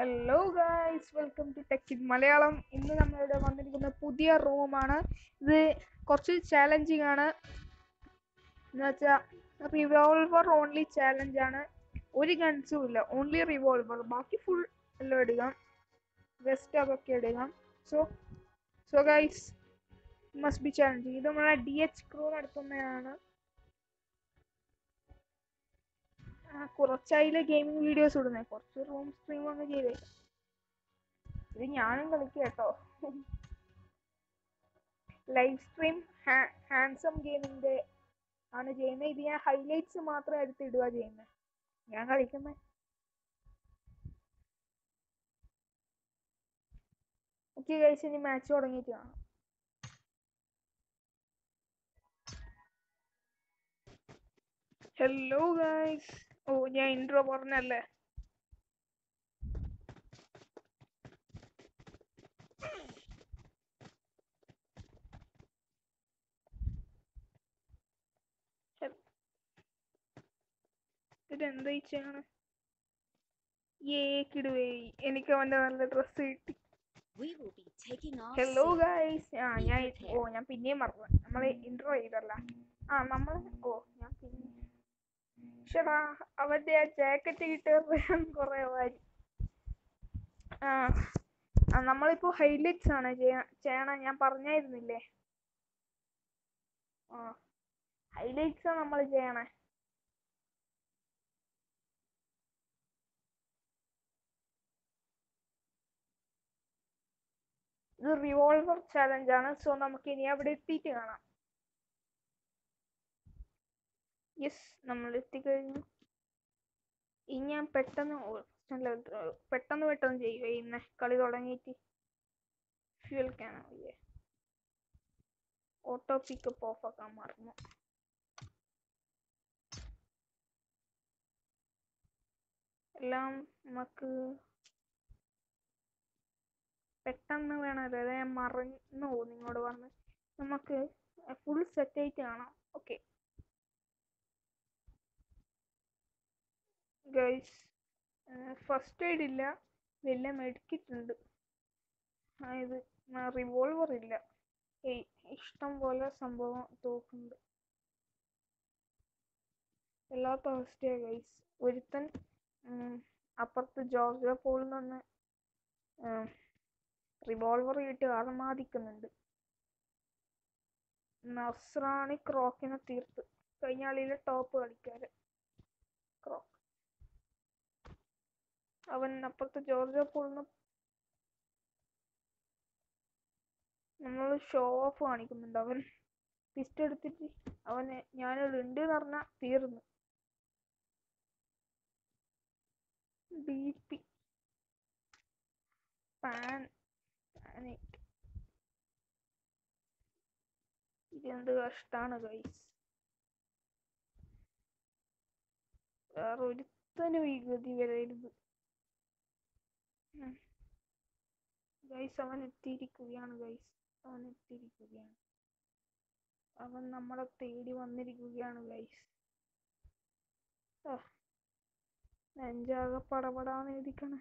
Hello guys welcome to tech in Malayalam ഇന്ന് നമ്മളിവിടെ വന്നിരിക്കുന്ന പുതിയ റൂമാണ് ഇത് കുറച്ച് ചാലഞ്ചിങ് ആണ്. എന്ന് വെച്ചാൽ റിവോൾവർ ഓൺലി ചാലഞ്ച് ആണ്. ഒരു ഗൺസും ഇല്ല. ഓൺലി റിവോൾവർ ബാക്കി ഫുൾ എല്ലാം എടുക്കാം വെസ്റ്റ് അതൊക്കെ എടുക്കാം so so guys must be challenging ഇത് നമ്മളെ ഡി എച്ച് ക്രൂ നടത്തുന്നതാണ്. ആ, കുറച്ചായില്ലേ ഗെയിമിംഗ് വീഡിയോസ് ഇടുന്നത് കുറച്ച് റൂം സ്ട്രീം അങ്ങ് ചെയ്തേ ഇത് ഞാനും കളിക്കും കേട്ടോ. ലൈവ് സ്ട്രീം ഹാൻസം ഗെയിമിന്റെ ആണ് ചെയ്യുന്നത് ഇത് ഞാൻ ഹൈലൈറ്റ്സ് മാത്രം എടുത്ത് ഇടുക ചെയ്യുന്നത് ഞാൻ കളിക്കുന്നത് ഓക്കെ കഴിച്ച് ഇനി മാച്ച് തുടങ്ങിയിട്ട് കാണാം. ഹലോ ഗൈസ് ഓ ഞാൻ ഇൻട്രോ പറഞ്ഞല്ലേ? ഇതെന്താ ഈ ചെയ്യണേ ഏ കിടുവേ എനിക്ക് അവന്റെ നല്ല ഡ്രസ്സ് കിട്ടി. ഹലോ. ഗൈസ് ആ ഞാൻ ഓ ഞാൻ പിന്നെയും മറന്നു. നമ്മൾ ഇൻട്രോ ചെയ്തല്ല? ആ നമ്മൾ ഓ ഞാൻ പിന്നെ ഷടാ അവന്റെ ആ ജാക്കറ്റ് കിട്ടിയ കുറെ വാരി ആ നമ്മളിപ്പോ ഹൈലൈറ്റ്സ് ആണ്. ചെയ്യാ- ചെയ്യണം ഞാൻ പറഞ്ഞായിരുന്നില്ലേ? ആ ഹൈലൈറ്റ്സ് നമ്മൾ ചെയ്യണേ ഇത് റിവോൾവർ ചാലഞ്ച് ആണ്. സോ നമുക്ക് ഇനി അവിടെ എത്തിയിട്ട് കാണാം. യെസ് നമ്മൾ എത്തിക്കഴിഞ്ഞു. ഇനി ഞാൻ പെട്ടെന്ന് പെട്ടെന്ന് പെട്ടെന്ന് ചെയ്യുക ഇന്ന് കളി തുടങ്ങിയിട്ട് ഫ്യൂൽ ക്യാനോ ഓട്ടോ പിക്കപ്പ് ഓഫ് ആക്കാൻ മറന്നു. എല്ലാം നമുക്ക് പെട്ടെന്ന് വേണം. അതായത് ഞാൻ മറന്നു പോകും നിങ്ങളോട് പറഞ്ഞ്. നമുക്ക് ഫുൾ സെറ്റ് ആയിട്ട് കാണാം. ഓക്കെ ഗൈസ് ഫസ്റ്റ് എയ്ഡ് ഇല്ല. ഇതെല്ലാം ഉണ്ട് അതായത് റിവോൾവർ ഇല്ല. ഇഷ്ടം പോലെ സംഭവം തോക്കുണ്ട്. വല്ലാത്ത അവസ്ഥയാണ് ഗൈസ് ഒരുത്തൻ അപ്പുറത്ത് ജോർജിയ പോളിൽ നിന്ന് റിവോൾവർ ഇട്ട് അർമാദിക്കുന്നുണ്ട്. നസ്രാണി ക്രോക്കിനെ തീർത്ത്. കഴിഞ്ഞ ടോപ്പ് കളിക്കാരൻ ക്രോക്ക്. അവൻ അപ്പുറത്ത് ജോർജോ പോളിന് നമ്മൾ ഷോ ഓഫ് കാണിക്കുന്നുണ്ട് അവൻ. പിസ്റ്റ് എടുത്തിട്ട് അവന് ഞാനിവിടെ ഉണ്ട് എന്ന് പറഞ്ഞാൽ തീർന്നു. ബി പി പാൻ ഇതെന്ത് കഷ്ടാണ് ഗൈസ് വേറെ ഒരുത്തനും ഈ ഗതി വരരുത്. ഗൈസ് അവൻ എത്തിയിരിക്കുകയാണ് ഗൈസ് അവൻ എത്തിയിരിക്കുകയാണ്. അവൻ നമ്മളെ തേടി വന്നിരിക്കുകയാണ് ഗൈസ് നെഞ്ചാകെ പടപടാന്ന് എഴുതിക്കണേ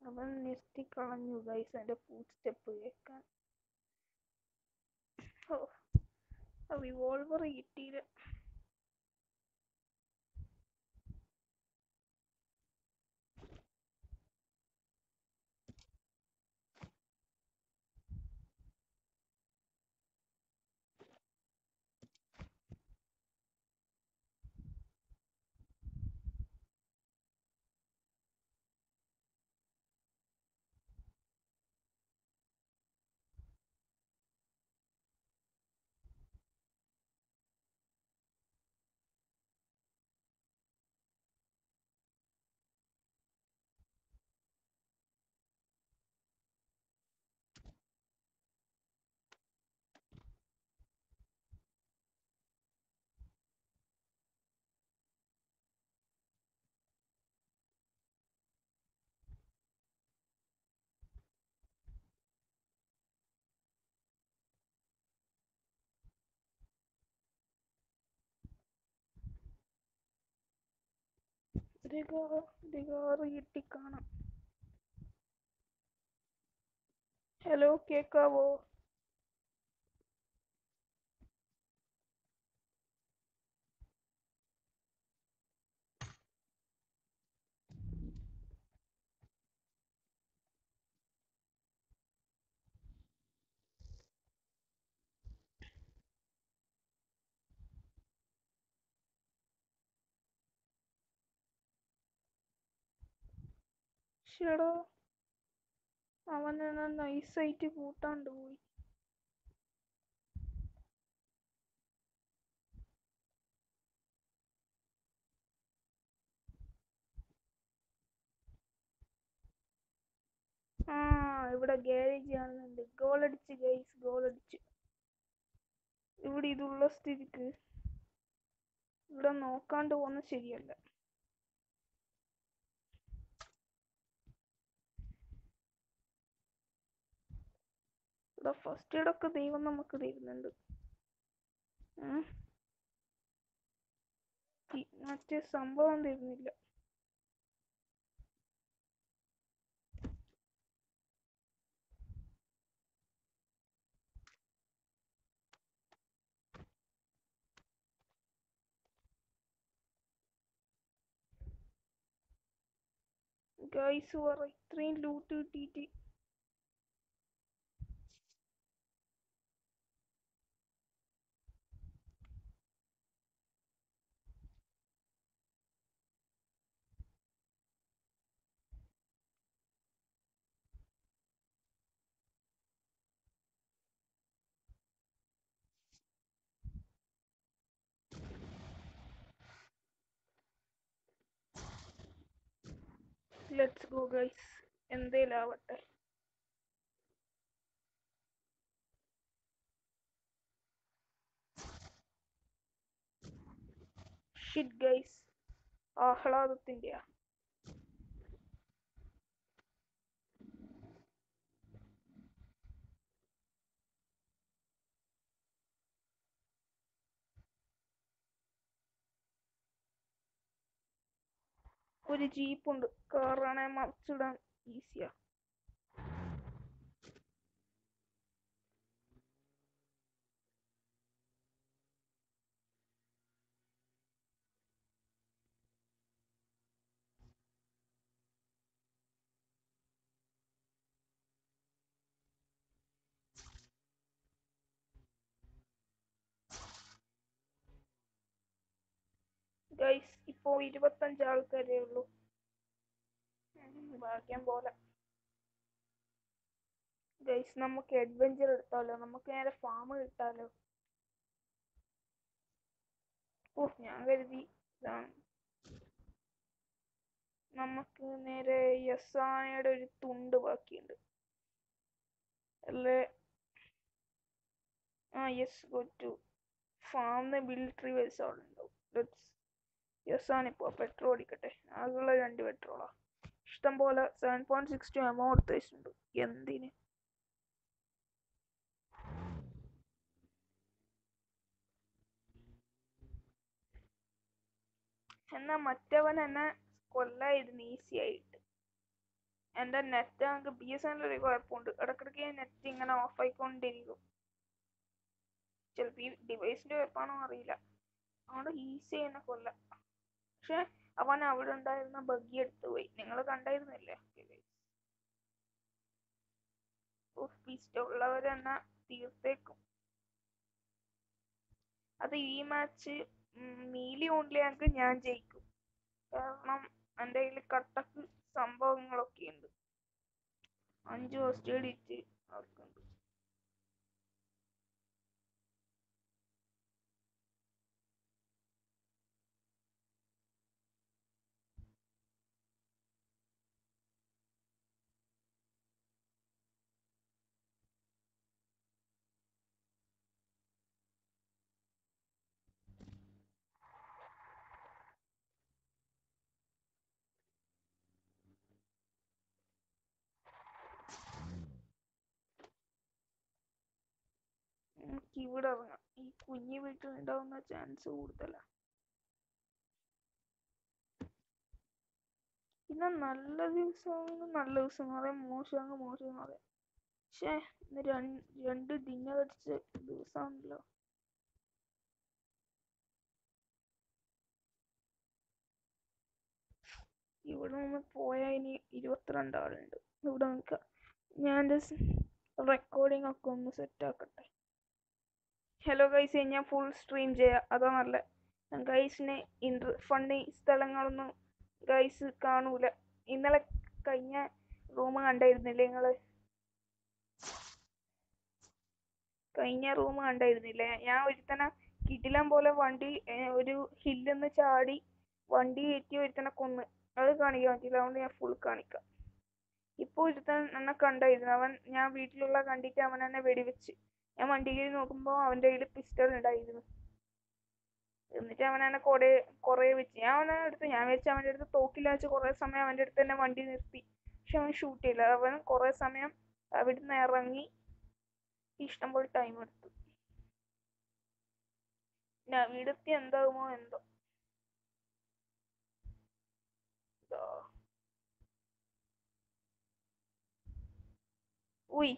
അവൻ നിർത്തിക്കളഞ്ഞു ഗൈസ് എന്റെ ഫുഡ് സ്റ്റെപ്പ് കേൾക്കാൻ റിവോൾവർ കിട്ടിയില്ല. ദിഗാറ് കിട്ടിക്കാണാം ഹലോ കേക്കാവോ ഷെടോ അവൻ എന്നെ നൈസായിട്ട് കൂട്ടാണ്ട് പോയി. ആ ഇവിടെ ഗാരേജ് കാണുന്നുണ്ട്. ഗോൾ അടിച്ച് ഗൈസ് ഗോൾ അടിച്ച്. ഇവിടെ ഇതുള്ള സ്ഥിതിക്ക്. ഇവിടെ നോക്കാണ്ട് പോകുന്നത് ശരിയല്ല. ഇവിടെ ഫസ്റ്റ് എയ്ഡ് ഒക്കെ ദൈവം നമുക്ക് തരുന്നുണ്ട്. മറ്റേ സംഭവം തരുന്നില്ല. ഗൈസ് പറ ഇത്രയും ലൂട്ട് കിട്ടിയിട്ട് ലെറ്റ്സ് ഗോ ഗൈസ് എന്തേലും ആവട്ടെ. ഷിറ്റ് ഗൈസ് ആഹ്ലാദത്തിന്റെയാ ഒരു ജീപ്പുണ്ട്. കാറാണെ മറിച്ചിടാൻ ഈസിയാ ഗൈസ് ഇപ്പോ ഇരുപത്തഞ്ച് ആൾക്കാരേ ഉള്ളൂ. ഭാഗ്യം പോലെ. ഗൈസ് നമുക്ക് അഡ്വഞ്ചർ എടുത്താലോ? നമുക്ക് നേരെ ഫാം കിട്ടാലോ? ഓ ഞാൻ കരുതി. ഇതാണ്. നമുക്ക് നേരെ യസാനയുടെ ഒരു തുണ്ട് ബാക്കിയുണ്ട്. അല്ലേ? ആ yes go to farm military base അവിടെ ഉണ്ടാവും. ലെറ്റ്സ് ആണ് ഇപ്പോൾ പെട്രോൾ അടിക്കട്ടെ. ആകെയുള്ള രണ്ട് പെട്രോളാ ഇഷ്ടം പോലെ seven point six two ammo എടുത്ത് വെച്ചിട്ടുണ്ട് എന്തിന്? എന്നാ മറ്റവൻ എന്നെ കൊല്ലായിരുന്നു ഈസി ആയിട്ട്. എന്റെ നെറ്റ് നമുക്ക് ബി എസ് എൻ ഒരു കുഴപ്പമുണ്ട്. ഇടയ്ക്കിടയ്ക്ക് നെറ്റ് ഇങ്ങനെ ഓഫ് ആയിക്കൊണ്ടിരിക്കും. ചിലപ്പോൾ ഈ ഡിവൈസിന്റെ കുഴപ്പമാണോ അറിയില്ല. അതുകൊണ്ട് ഈസി എന്നെ കൊല്ലാം. പക്ഷെ അവൻ അവിടെ ഉണ്ടായിരുന്ന ബഗ്ഗി എടുത്തു പോയി. നിങ്ങൾ കണ്ടായിരുന്നില്ലേ? ഉള്ളവരെന്ന തീർത്തേക്കും. അത് ഈ മാച്ച് മീലി ഓൺലി ആണെങ്കിൽ ഞാൻ ജയിക്കും. കാരണം എന്റെ കയ്യിൽ കട്ടക്ക് സംഭവങ്ങളൊക്കെ ഉണ്ട് അഞ്ച് ഫസ്റ്റ് എഡിറ്റ് അവർക്കുണ്ട്. എനിക്ക് ഇവിടെ ഇറങ്ങാം ഈ കുഞ്ഞു വീട്ടിൽ ഉണ്ടാവുന്ന ചാൻസ് കൂടുതലാ. പിന്നെ നല്ല ദിവസമാണെങ്കിൽ നല്ല ദിവസം പറയാം. മോശമാണെങ്കിൽ മോശം പറയാം. പക്ഷേ ഇന്ന് രണ്ട് അടിച്ച ദിവസമാണല്ലോ ഇവിടെ നിന്ന് പോയാൽ ഇനി ഇരുപത്തിരണ്ട് ആളുണ്ട്. ഇവിടെ നിൽക്കാം. ഞാൻ റെക്കോർഡിംഗ് ഒക്കെ ഒന്ന് സെറ്റ് ആക്കട്ടെ. ഹലോ ഗൈസ് ഞാൻ ഫുൾ സ്ട്രീം ചെയ്യാം. അതാ നല്ല. ഗൈസിന് ഇൻട്ര ഫണ്ണി സ്ഥലങ്ങളൊന്നും ഗൈസ് കാണൂല. ഇന്നലെ കഴിഞ്ഞ റൂം കണ്ടായിരുന്നില്ലേ നിങ്ങൾ? കഴിഞ്ഞ റൂം കണ്ടായിരുന്നില്ലേ? ഞാൻ ഒരുത്തന കിടിലം പോലെ വണ്ടി ഒരു ഹില്ലെന്ന് ചാടി വണ്ടി കയറ്റി ഒരുത്തനെ കൊന്ന്. അത് കാണിക്കാൻ പറ്റില്ല അതുകൊണ്ട് ഞാൻ ഫുൾ കാണിക്കാം. ഇപ്പൊ ഒരുത്തൻ എന്നെ കണ്ടായിരുന്നു. അവൻ ഞാൻ വീട്ടിലുള്ള കണ്ടിട്ട് അവൻ എന്നെ വെടിവെച്ച്. ഞാൻ വണ്ടി കയറി നോക്കുമ്പോൾ അവന്റെ കയ്യിൽ പിസ്റ്റൾ ഉണ്ടായിരുന്നു എന്നിട്ട് അവൻ എന്നെ കൊറേ കുറേ വെച്ച്. ഞാൻ അവനെ അടുത്ത് ഞാൻ വെച്ച് അവന്റെ അടുത്ത് തോക്കില്ല വെച്ച് കുറെ സമയം അവന്റെ അടുത്ത് തന്നെ വണ്ടി നിർത്തി. പക്ഷെ അവൻ ഷൂട്ട് ചെയ്യില്ല. അവൻ കുറെ സമയം അവിടുന്ന് ഇറങ്ങി ഇഷ്ടംപോലെ ടൈം എടുത്തു. പിന്നെ അവിടെത്തി എന്താകുമോ എന്തോ. ഉയ്.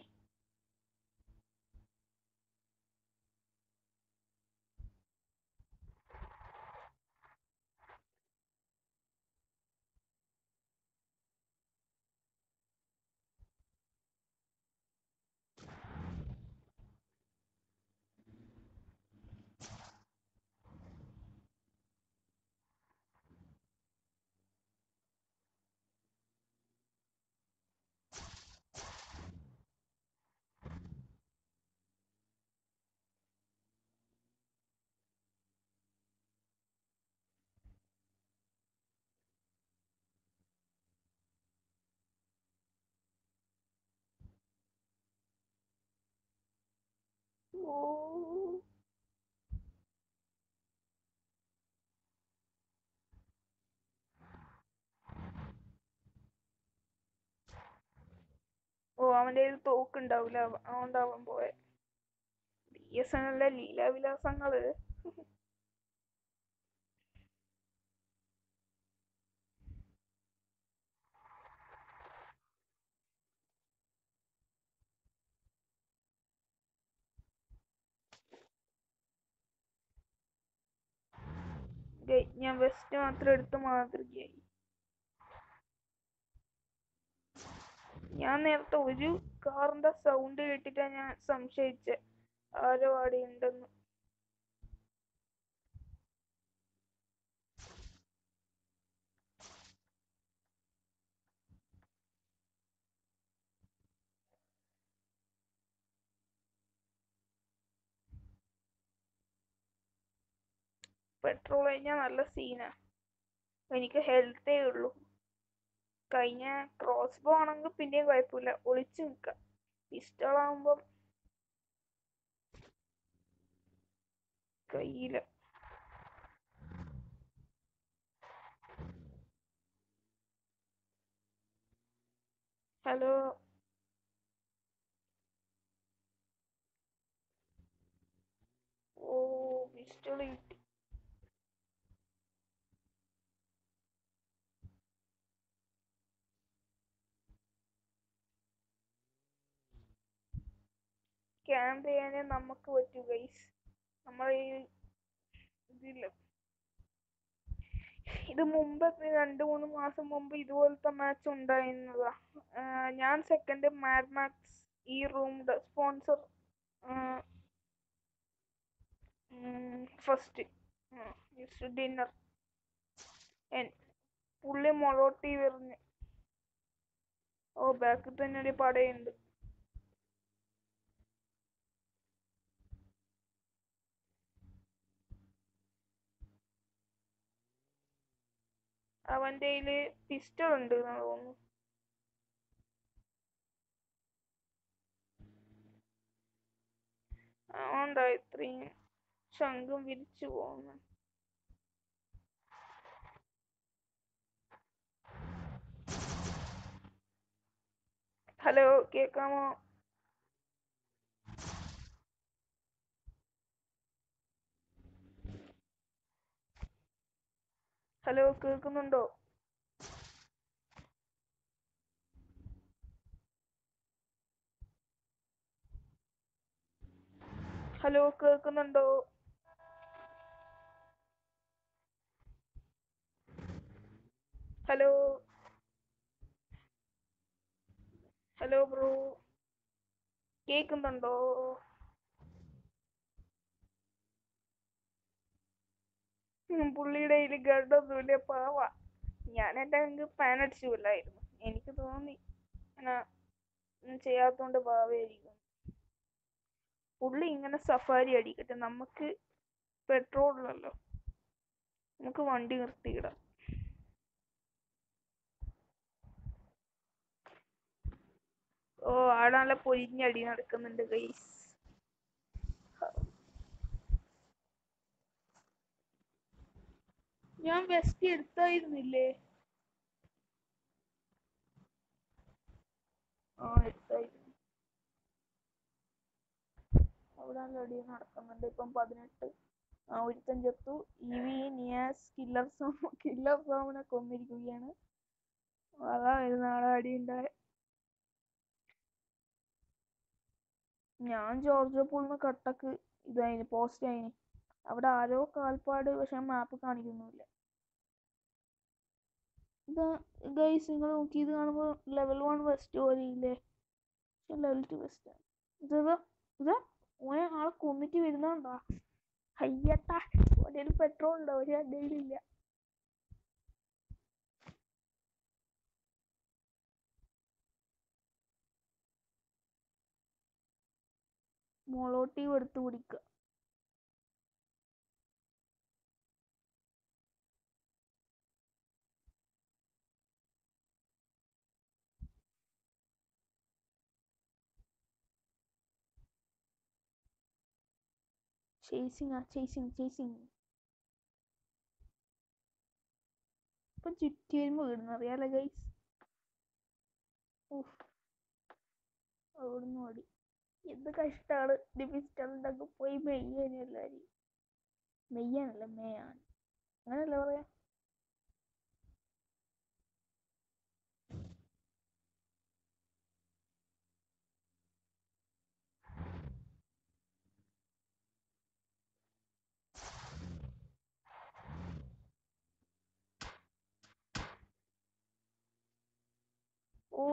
ഓ അവന്റെ അവന്റെ കയ്യിൽ തോക്കുണ്ടാവൂല. അവ- അതുകൊണ്ട് അവൻ പോയെ? ബി എസ് എൻ എല്ലിലെ ലീലാവിലാസങ്ങൾ ഗൈ, ഞാൻ വെസ്റ്റ് മാത്രം എടുത്ത് മാതൃകയായി. ഞാൻ നേരത്തെ ഒരു കാറിന്റെ സൗണ്ട് കേട്ടിട്ടാ ഞാൻ സംശയിച്ചത് ആരോ അവിടെ ഉണ്ടെന്ന്. പെട്രോൾ കഴിഞ്ഞാൽ നല്ല സീനാ എനിക്ക് ഹെൽത്തേ ഉള്ളൂ. കഴിഞ്ഞ ക്രോസ് ബോ ആണെങ്കിൽ പിന്നെയും കുഴപ്പമില്ല. ഒളിച്ചു നിൽക്കാം പിസ്റ്റോൾ ആവുമ്പം കയ്യില. ഹലോ. ഓ പിസ്റ്റൾ ക്യാമ്പ് ചെയ്യാനേ നമുക്ക് പറ്റൂ ഗൈസ് നമ്മൾ ഈ ഇത് മുമ്പ് രണ്ട് മൂന്ന് മാസം മുമ്പ് ഇതുപോലത്തെ മാച്ച് ഉണ്ടായിരുന്നതാ. ഞാൻ സെക്കൻഡ് മാഡ് മാക്സ് ഈ റൂം സ്പോൺസർ ഫസ്റ്റ് ഡിന്നർ പുള്ളി മൊറോട്ടി വരുന്നു ഓ ബാക്കിൽ തന്നെ ഒരു പടയുണ്ട് അവന്റെ കയ്യിൽ പിസ്റ്റൾ ഉണ്ട് എന്ന് തോന്നുന്നു അതുകൊണ്ടാ ഇത്രയും ശംഖും വിരിച്ചു പോകുന്നു. ഹലോ കേക്കാമോ? ഹലോ കേൾക്കുന്നുണ്ടോ? ഹലോ കേൾക്കുന്നുണ്ടോ? ഹലോ? Hello bro. കേൾക്കുന്നുണ്ടോ? പുള്ളിയുടെ കയ്യിൽ ഗഡൊന്നുമില്ല പാവ. ഞാൻ എന്റെ അങ്ങ് പാൻ അടിച്ചു കൊല്ലായിരുന്നു എനിക്ക് തോന്നി. അങ്ങനെ ചെയ്യാത്തോണ്ട് പാവയായിരിക്കും. പുള്ളി ഇങ്ങനെ സഫാരി അടിക്കട്ടെ. നമുക്ക് പെട്രോൾ ഉള്ളല്ലോ നമുക്ക് വണ്ടി നിർത്തിയിടാം. ഓ ആടെ നല്ല പൊരിഞ്ഞടി നടക്കുന്നുണ്ട് ഗൈസ് ഞാൻ വെസ്റ്റ് എടുത്തായിരുന്നില്ലേ? ആ എടുത്തായിരുന്നു. അവിടെ അടി നടക്കുന്നുണ്ട്. ഇപ്പം ആ ഞാൻ ജോർജ് പോളിന് കട്ടക്ക് ഇതായിന് പോസ്റ്റ് ആയിന്. അവിടെ ആരോ കാൽപ്പാട് പക്ഷെ മാപ്പ് കാണിക്കുന്നില്ല ഇതാ ഗൈസ് നിങ്ങൾ നോക്കി ഇത് കാണുമ്പോൾ ലെവൽ വൺ വെസ്റ്റ് പോലെയില്ലേ? ലെവൽ ടു വെസ്റ്റ് ഇതാ ഇതാ ഓനെ ആളെ കൊന്നിട്ട് വരുന്നുണ്ടോ അയ്യട്ടാ ഓന്റെ പെട്രോൾ ഉണ്ടോ? ഒരു അടിയിലില്ല മൊളോട്ടീവ് എടുത്ത് കുടിക്കുക ചേസിങ് ആ ചേസിങ് ചേസിങ് ഇപ്പൊ ചുറ്റി വീടുന്നു അറിയാലോ ഗൈസ് ഓടുന്നു ഓടി. എന്ത് കഷ്ടാണ്. ഡിമിസ്റ്ററിന്റെ പോയി മെയ്യാനും എല്ലാരും മെയ്യാനല്ല മേയാണ് അങ്ങനല്ല പറയാ?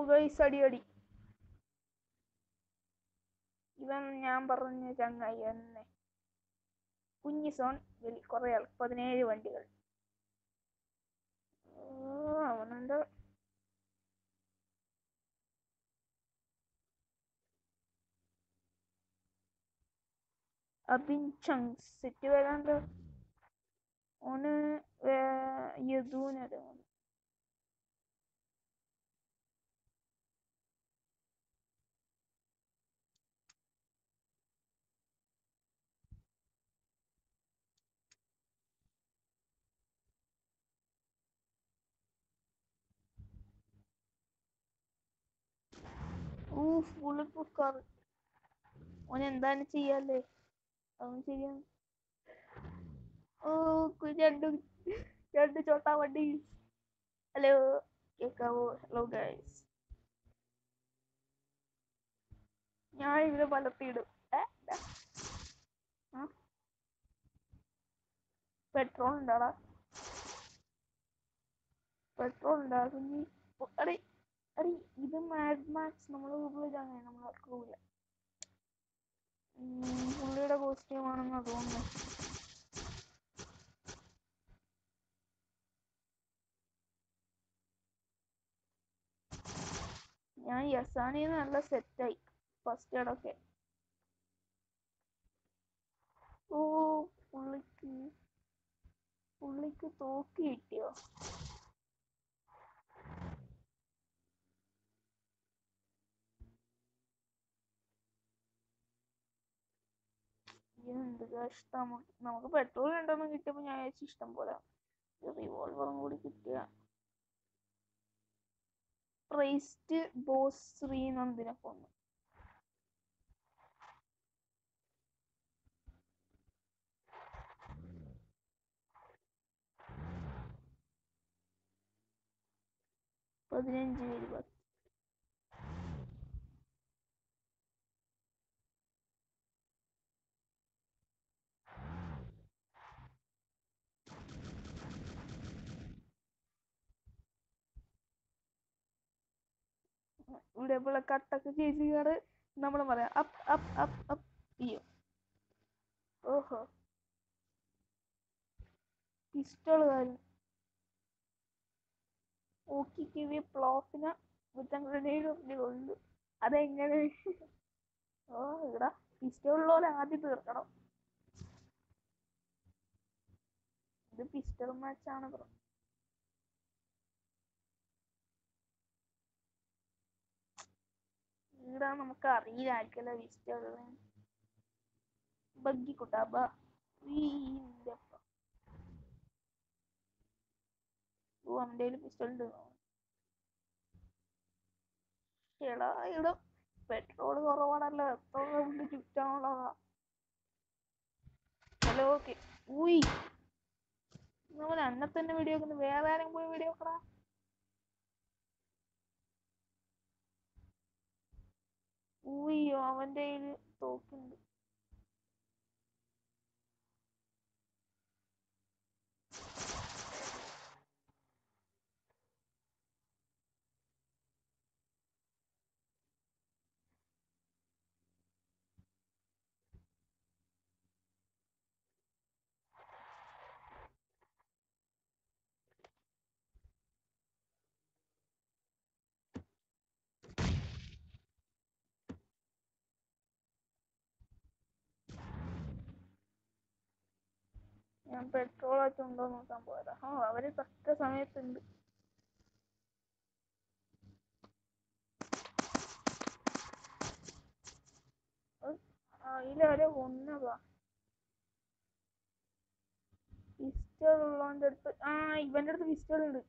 ഗൈസ് അടി അടി ഇവൻ ഞാൻ പറഞ്ഞ ചങ്ങായി എന്നെ കുഞ്ഞി സോൺ കുറെ ആൾ പതിനേഴ് വണ്ടികൾ. അവനെന്താ. അബിൻ ചങ് സെറ്റ് വരാണ്ട് ഓന് യദൂനത് ഊഫ് ബുള്ളറ്റ് പ്രൂഫ് കാർ ഓൻ എന്താണ് ചെയ്യാല്ലേ? അവൻ ശരിയാണ്. ഓ രണ്ട് രണ്ട് ചോട്ടാ വണ്ടി. ഹലോ കേക്കാവോ? Hello guys. ഞാൻ ഇതിനെ പലത്തിയിടും പെട്രോൾ ഉണ്ടാടാ? പെട്രോൾ ഉണ്ടാ? കുഞ്ഞി ഓ, അടി. അടി ഇത് മാഡ് മാക്സ് നമ്മൾ ഗ്രൂപ്പിൽ നമ്മൾ ഗ്രൂപ്പില്ല പുള്ളിയുടെ കോസ്റ്റ്യൂം ആണെന്ന് തോന്നുന്നു. ഞാൻ യസാനി നല്ല സെറ്റായി ഫസ്റ്റ് എയ്ഡൊക്കെ ഓ പുള്ളിക്ക് പുള്ളിക്ക് തോക്ക് കിട്ടിയോ? എന്ത് കഷ്ടം നമുക്ക് പെട്രോൾ രണ്ടെണ്ണം കിട്ടിയപ്പോ ഞാൻ വിചാരിച്ചു ഇഷ്ടം പോലെ റിവോൾവറും കൂടി കിട്ടിയ. പ്രൈസ്റ്റ് ബോസ് ശ്രീനന്ദിനെ കൊന്നു. പതിനഞ്ച് പേര് പത്ത് കട്ടൊക്കെ ഇവിടെ കയറ് നമ്മൾ പറയാം അപ്പ് അപ്പ് അപ്പ് അപ്പ് ചെയ്യും ഓഹോ. പിസ്റ്റളുകാരൻ ഓക്കി കിവി പ്ലോഫിന ഗ്രനേഡ് അതെങ്ങനെ? ഓ ഇവിടെ പിസ്റ്റളുള്ളവരെ ആദ്യം തീർക്കണം. ഇത് പിസ്റ്റൾ മാച്ചാണ് ബ്രോ. ഇവിടെ നമുക്ക് അറിയില്ല പിസ്റ്റൾ ബഗ്ഗി കുട്ടാബ ഓ അവന്റെ പിസ്റ്റൾ ഉണ്ട്. എടാ ഇവിടെ പെട്രോൾ കുറവാണല്ലോ. എത്ര കൊണ്ട് ചുറ്റാനുള്ളതാ. Hello okay. ഊയ് നമ്മൾ അന്നെ തന്നെ വീഡിയോ വെക്കുന്നു വേറെ ആരെങ്കിലും പോയി വീഡിയോ വെക്കടാ ഊയ്യോ അവന്റെ കയ്യിൽ തോക്കുണ്ട്. ഞാൻ പെട്രോൾ ഉണ്ടോ നോക്കാൻ പോയതാ. ആ അവർ തക്ക സമയത്തുണ്ട്. അതിലവരെ കൊന്നതാ പിസ്റ്റൾ ഉള്ളവന്റെ അടുത്ത് ആ ഇവന്റെ അടുത്ത് പിസ്റ്റൾ ഉണ്ട്.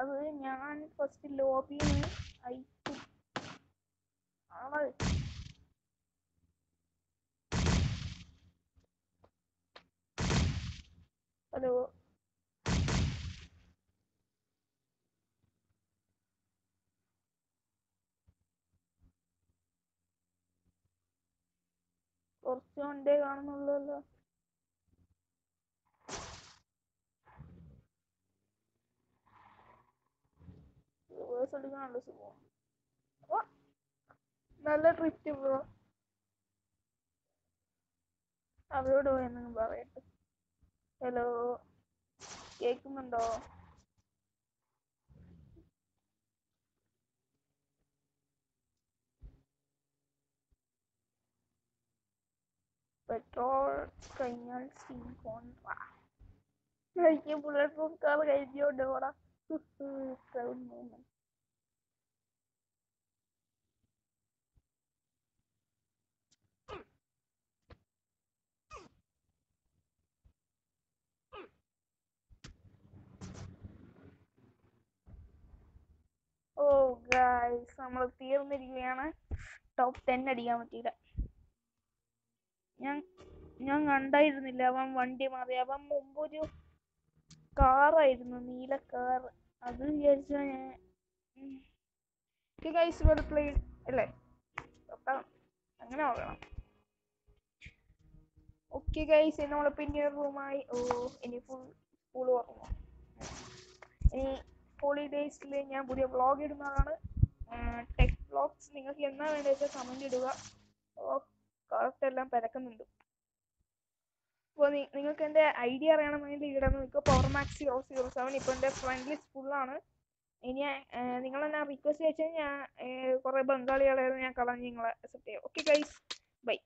അത് ഞാൻ ഫസ്റ്റ് ലോബിയിൽ അയച്ചു ആൾ ഹലോ. കുറച്ച് കൊണ്ടേ കാണുന്നുള്ളല്ലോ റിവേഴ്സ് എടുക്കാനുള്ള സുഖം. അപ്പോൾ നല്ല ട്രിപ്പ് ബ്രോ അവരോട് പോയി എന്തെങ്കിലും പറയട്ടെ. ഹലോ കേൾക്കുന്നുണ്ടോ പെട്രോൾ കഴിഞ്ഞാൽ സീൻ കോൺട്രാ എനിക്ക് ബുള്ളറ്റ് പ്രൂഫ് കാർ കഴിഞ്ഞോണ്ട് പോടാ. പ്രൗഡ് മൂമെന്റ് ഗൈസ് നമ്മൾ തീർന്നിരിക്കുകയാണ്. ടോപ്പ് ടെൻ അടിക്കാൻ പറ്റിയില്ല. ഞാൻ ഞാൻ കണ്ടായിരുന്നില്ല. അവൻ വണ്ടി മാറി. അവൻ മുമ്പൊരു കാറായിരുന്നു നീല കാർ അത് വിചാരിച്ച ഞാൻ ഗൈസ് വെൽ പ്ലേ അല്ലേ? അങ്ങനെ നോക്കണം ഓക്കെ ഗൈസ് നമ്മൾ പിന്നീട് റൂമായി ഓ ഇനി ഫുൾ സ്കൂൾ തുറന്നു ഇനി ഹോളിഡേയ്സിൽ ഞാൻ പുതിയ വ്ളോഗ് ഇടുന്നതാണ്. ടെക് വ്ളോഗ്സ് നിങ്ങൾക്ക് എന്നാ വേണ്ടത് വെച്ചാൽ കമന്റ് ഇടുക കറക്റ്റ് എല്ലാം പരക്കുന്നുണ്ട്. അപ്പോൾ നിങ്ങൾക്ക് എന്റെ ഐഡിയ അറിയണമെങ്കിൽ ഇവിടെ നിങ്ങൾക്ക് power max zero zero seven ഇപ്പോൾ എന്റെ ഫ്രണ്ട് ലിസ്റ്റ് ഫുള്ളാണ് ഇനി നിങ്ങൾ എന്നെ റിക്വസ്റ്റ് അയച്ചാൽ ഞാൻ കുറേ ബംഗാളികളായിരുന്നു ഞാൻ കളഞ്ഞ് നിങ്ങളെ അക്സെപ്റ്റ് ചെയ്യാം. Okay guys bye